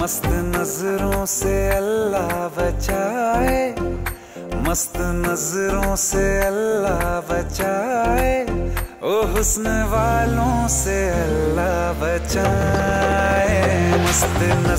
मस्त नज़रों से अल्लाह बचाए। मस्त नज़रों से अल्लाह बचाए। ओ हुस्न वालों से अल्लाह बचाए। मस्त नज़र